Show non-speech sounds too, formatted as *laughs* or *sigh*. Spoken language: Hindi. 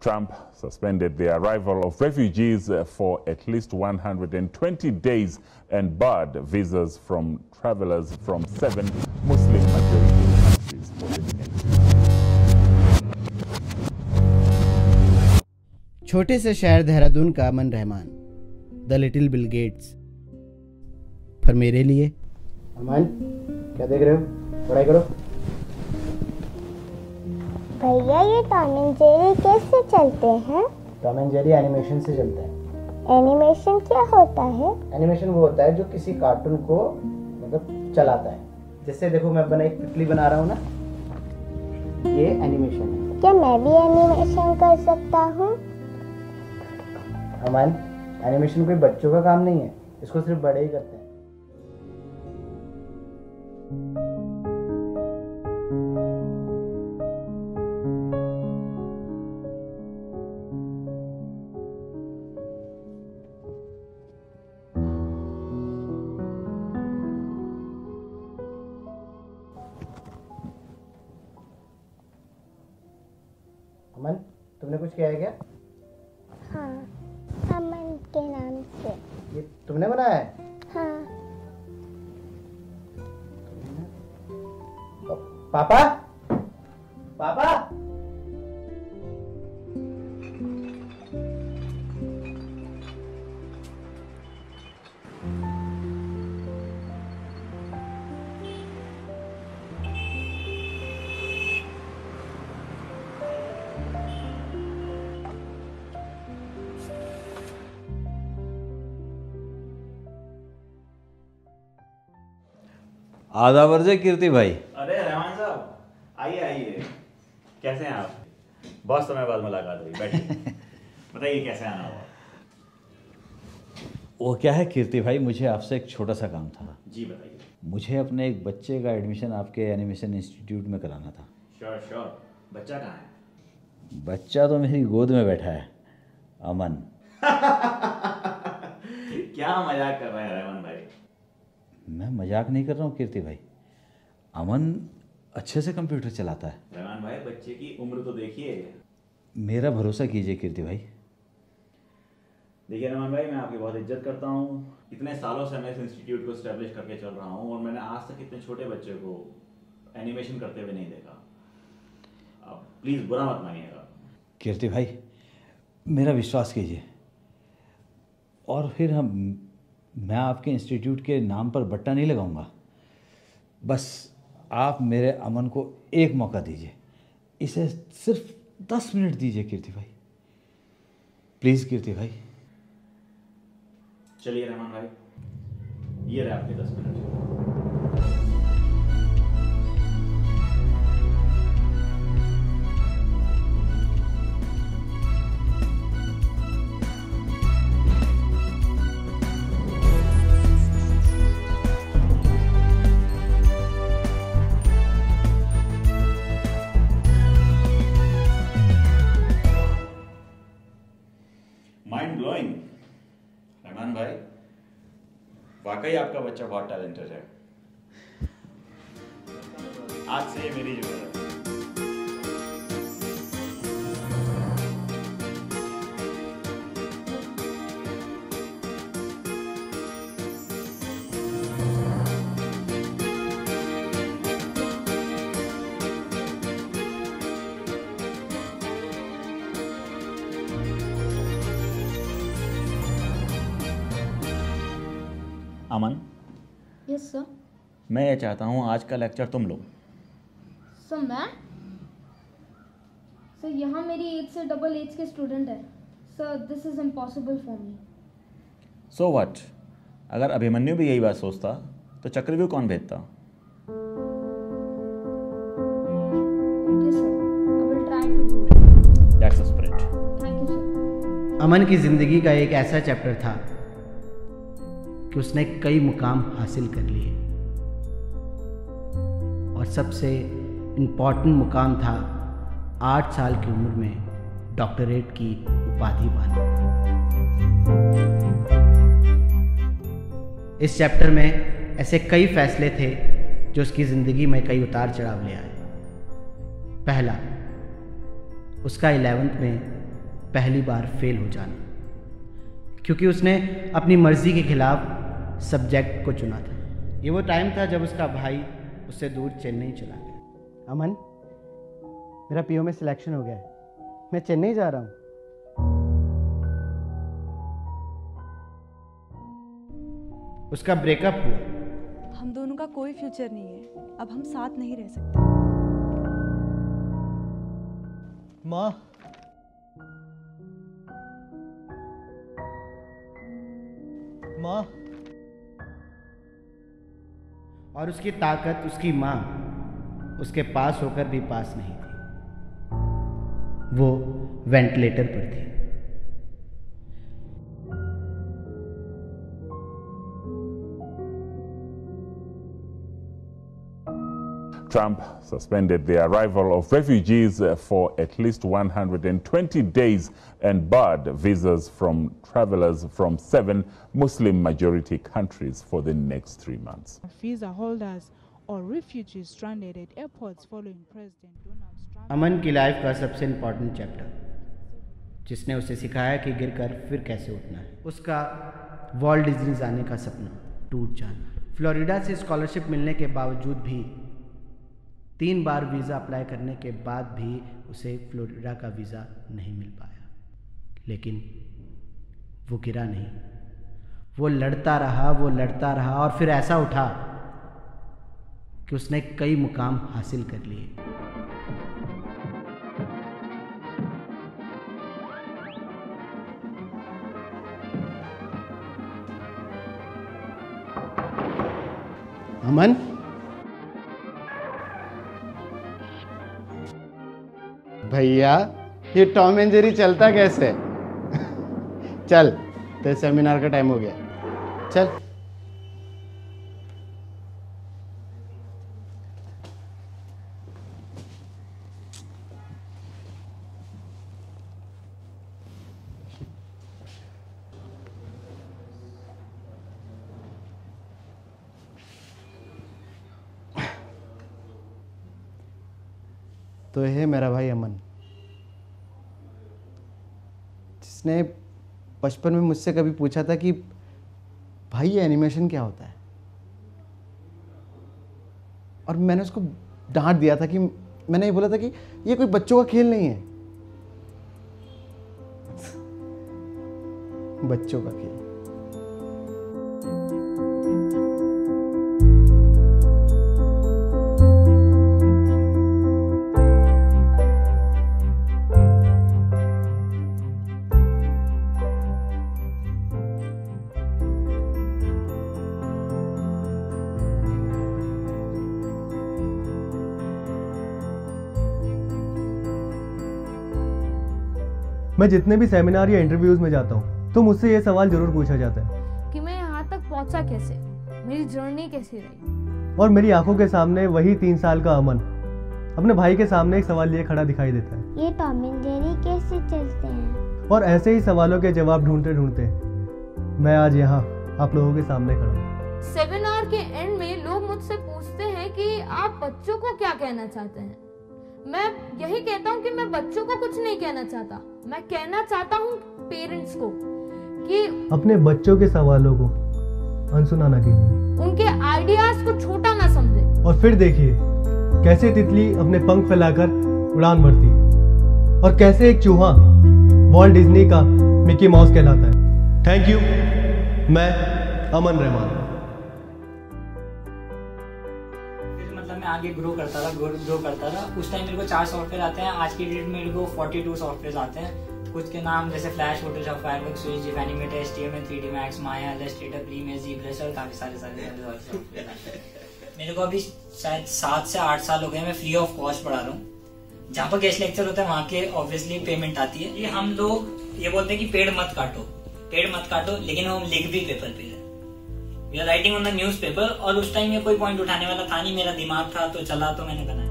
Trump suspended the arrival of refugees uh, for at least 120 days and barred visas from travelers from seven Muslim majority countries. छोटे से शहर देहरादून का Aman Rahman the little Bill Gates पर मेरे लिए अमन क्या देख रहे हो पढ़ाई करो भैया ये टॉम एंड जेरी कैसे चलते हैं? टॉम एंड जेरी एनिमेशन से चलता है। एनिमेशन क्या होता है? एनिमेशन वो होता है जो किसी कार्टून को मतलब चलाता है। जैसे देखो मैं बना एक तितली बना रहा हूँ ना ये एनिमेशन है। क्या मैं भी एनिमेशन कर सकता हूँ? अमन एनिमेशन कोई बच्चों का काम नहीं है इसको सिर्फ़ बड़े ही करते हैं। अमन तुमने कुछ किया है क्या? हाँ अमन के नाम से। ये तुमने बनाया है? हाँ। पापा पापा? आधा वर्जे कीर्ति भाई। अरे रहमान साहब आइए आइए। कैसे हैं आप? बहुत समय बाद मुलाकात हुई बैठिए। *laughs* बताइए कैसे आना हुआ? वो क्या है कीर्ति भाई मुझे आपसे एक छोटा सा काम था। जी बताइए। मुझे अपने एक बच्चे का एडमिशन आपके एनिमेशन इंस्टीट्यूट में कराना था। Sure sure. बच्चा कहाँ है? बच्चा तो मेरी गोद में बैठा है अमन। *laughs* क्या मज़ाक कर रहे हैं रहमान भाई। मैं मज़ाक नहीं कर रहा हूँ कीर्ति भाई। अमन अच्छे से कंप्यूटर चलाता है। रहमान भाई बच्चे की उम्र तो देखिए। मेरा भरोसा कीजिए कीर्ति भाई। देखिए रहमान भाई मैं आपकी बहुत इज़्ज़त करता हूँ। इतने सालों से मैं इस इंस्टीट्यूट को स्टैब्लिश करके चल रहा हूँ और मैंने आज तक इतने छोटे बच्चे को एनिमेशन करते हुए नहीं देखा। आप प्लीज़ बुरा मत मानिएगा। कीर्ति भाई मेरा विश्वास कीजिए। और फिर हम मैं आपके इंस्टीट्यूट के नाम पर बट्टा नहीं लगाऊँगा। बस आप मेरे अमन को एक मौका दीजिए। इसे सिर्फ़ दस मिनट दीजिए कीर्ति भाई। प्लीज़ कीर्ति भाई। चलिए रहमान भाई, ये रहे आपके दस मिनट। वाकई आपका बच्चा बहुत टैलेंटेड है। आज से मेरी ज़रूरत है। अमन। यस सर मैं ये चाहता हूँ आज का लेक्चर तुम लो। सर मैं? सर यहाँ मेरी एज से डबल एज के स्टूडेंट है। Sir this is impossible for me so what अगर अभिमन्यु भी यही बात सोचता तो चक्रव्यूह कौन भेजता? Okay sir I will try to do it that's spirit thank you sir Aman की ज़िंदगी का एक ऐसा चैप्टर था। कि उसने कई मुकाम हासिल कर लिए। और सबसे इंपॉर्टेंट मुकाम था आठ साल की उम्र में डॉक्टरेट की उपाधि पाना। इस चैप्टर में ऐसे कई फैसले थे जो उसकी ज़िंदगी में कई उतार चढ़ाव ले आए। पहला, उसका इलेवेंथ में पहली बार फेल हो जाना। क्योंकि उसने अपनी मर्ज़ी के खिलाफ सब्जेक्ट को चुना था। ये वो टाइम था जब उसका भाई उससे दूर चेन्नई चला गया। अमन मेरा पीओ में सिलेक्शन हो गया है। मैं चेन्नई जा रहा हूँ। उसका ब्रेकअप हुआ। हम दोनों का कोई फ्यूचर नहीं है। अब हम साथ नहीं रह सकते। माँ। माँ। और उसकी ताकत, उसकी माँ उसके पास होकर भी पास नहीं थी। वो वेंटिलेटर पर थी। Trump suspended the arrival of refugees uh, for at least 120 days and barred visas from travelers from seven Muslim-majority countries for the next three months. Visa holders or refugees stranded at airports following President Donald Trump. अमन की लाइफ का सबसे इम्पोर्टेंट चैप्टर जिसने उसे सिखाया कि गिरकर फिर कैसे उठना है उसका वर्ल्ड डिजनी जाने का सपना टूट जाना फ्लोरिडा से स्कॉलरशिप मिलने के बावजूद भी तीन बार वीज़ा अप्लाई करने के बाद भी उसे फ्लोरिडा का वीज़ा नहीं मिल पाया। लेकिन वो गिरा नहीं। वो लड़ता रहा, वो लड़ता रहा और फिर ऐसा उठा कि उसने कई मुकाम हासिल कर लिए। अमन? भैया, ये टॉम एंड जेरी चलता कैसे? *laughs* चल तेरे सेमिनार का टाइम हो गया। चल। तो है मेरा भाई अमन। जिसने बचपन में मुझसे कभी पूछा था कि, भाई, ये एनिमेशन क्या होता है? और मैंने उसको डांट दिया था कि, मैंने ये बोला था कि, ये कोई बच्चों का खेल नहीं है। बच्चों का खेल। मैं जितने भी सेमिनार या इंटरव्यूज़ में जाता हूँ तो मुझसे ये सवाल ज़रूर पूछा जाता है। कि मैं यहाँ तक पहुँचा कैसे? मेरी जर्नी कैसी रही? और मेरी आँखों के सामने वही तीन साल का अमन अपने भाई के सामने एक सवाल लिए खड़ा दिखाई देता है। ये टॉम एंड जेरी कैसे चलते हैं? और ऐसे ही सवालों के जवाब ढूंढते ढूंढते मैं आज यहाँ आप लोगों के सामने खड़ा हूँ। सेमिनार के एंड में लोग मुझसे पूछते हैं कि आप बच्चों को क्या कहना चाहते हैं? मैं यही कहता हूँ कि मैं बच्चों को कुछ नहीं कहना चाहता। मैं कहना चाहता हूँ पेरेंट्स को कि अपने बच्चों के सवालों को अनसुना ना कीजिए। उनके आइडियाज़ को छोटा ना समझे। और फिर देखिए कैसे तितली अपने पंख फैलाकर उड़ान भरती है और कैसे एक चूहा वॉल्ट डिज्नी का मिकी माउस कहलाता है। थैंक यू मैं अमन रहमान। आगे ग्रो करता था ग्रो करता था। उस टाइम मेरे को चार सॉफ्टवेयर आते हैं। आज की डेट में मेरे को फोर्टी टू सॉफ्टवेयर आते हैं। कुछ के नाम, जैसे Flash Photoshop Firework switch zip animator HTML 3डी Max Maya Illustrator Premiere ZBrush और काफ़ी सारे सारे मेरे को अभी शायद सात से आठ साल हो गए मैं फ्री ऑफ़ कॉस्ट पढ़ा रहा हूँ। जहाँ पर गेस्ट लेक्चर होता है, वहाँ के ऑब्वियसली पेमेंट आती है। ये हम लोग, ये बोलते हैं कि पेड़ मत काटो। पेड़ मत काटो, लेकिन हम लिख भी पेपर पे writing on the news paper और उस टाइम में कोई पॉइंट उठाने वाला था नहीं, मेरा दिमाग था तो चला तो मैंने बनाया।